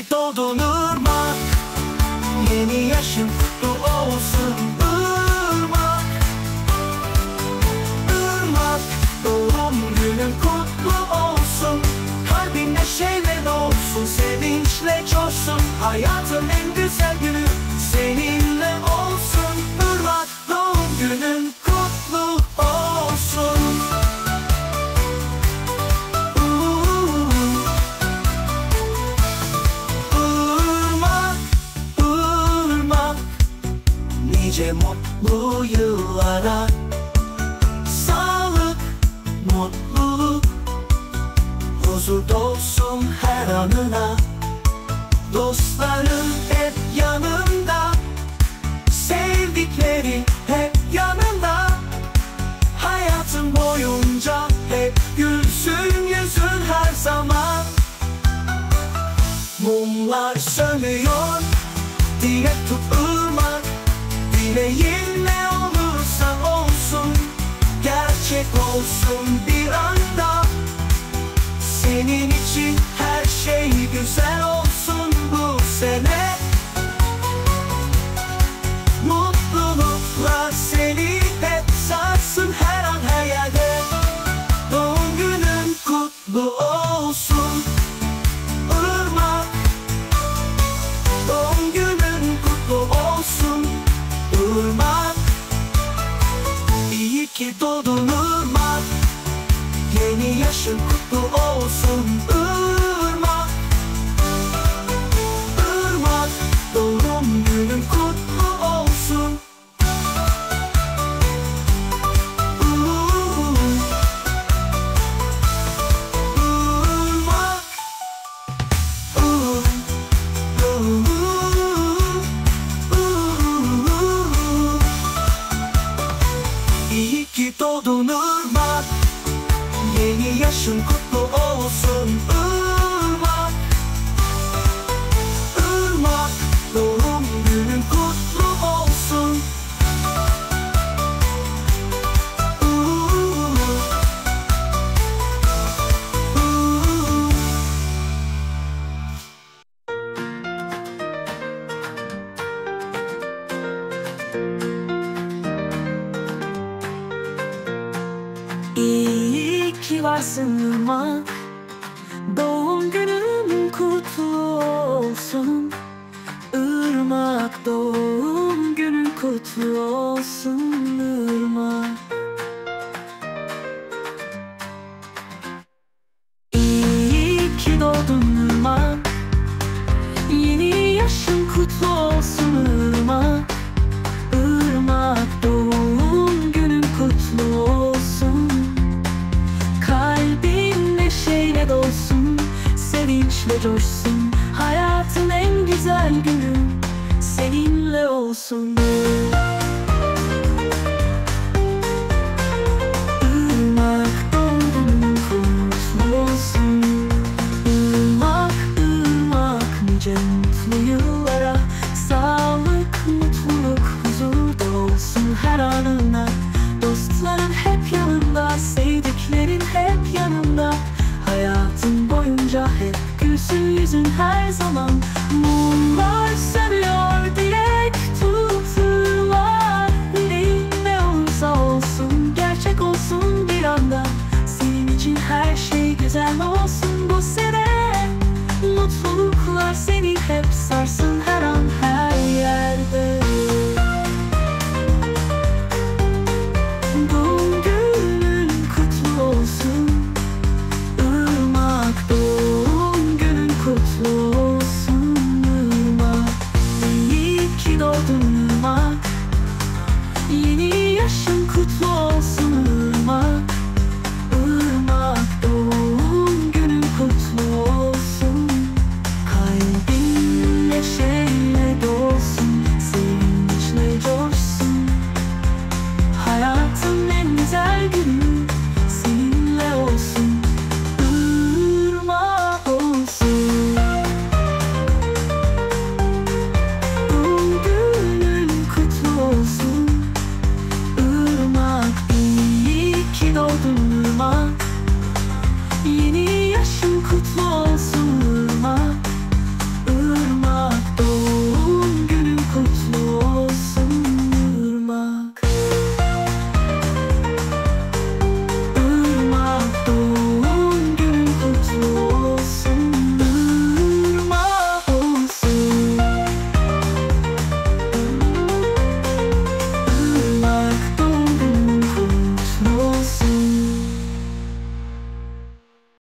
ki doğdun ırmak Yeni yaşın kutlu olsun Nice mutlu yıllara. Sağlık, mutluluk. Huzur dolsun her anına. Dostların hep yanında Sevdikleri hep yanında Hayatın boyunca hep gülsün yüzün her zaman. Mumlar sönüyor Dilek tut Dileğin ne olursa olsun Gerçek olsun bir anda. Senin için her şey güzel olsun bu sene. Mutluluklar seni hep sarsın her an her yerde. Doğum günün kutlu olsun Irmak Yeni yaşın kutlu olsun Yaşın kutlu olsun. Irmak Irmak Doğum günün kutlu olsun. İyi ki varsın Irmak Doğum Olsun Irmak günün kutlu olsun. Irmak, ırmak nice Sağlık, mutluluk, huzur dolsun her anına. Dostların hep yanında, sevdiklerin hep yanında. Hayatın boyunca hep gülsün yüzün her zaman seni hep sarsın.